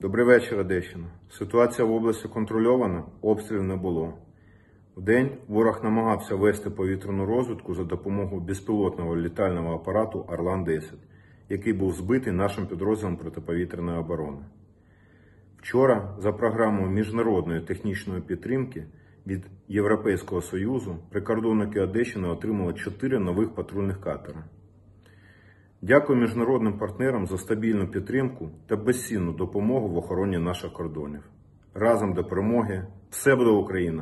Добрий вечір, Одещина. Ситуація в області контрольована, обстрілів не було. Вдень ворог намагався вести повітряну розвідку за допомогою безпілотного літального апарату Орлан-10, який був збитий нашим підрозділом протиповітряної оборони. Вчора, за програмою міжнародної технічної підтримки від Європейського Союзу, прикордонники Одещини отримали 4 нових патрульних катера. Дякую міжнародним партнерам за стабільну підтримку та безцінну допомогу в охороні наших кордонів. Разом до перемоги! Все буде Україна!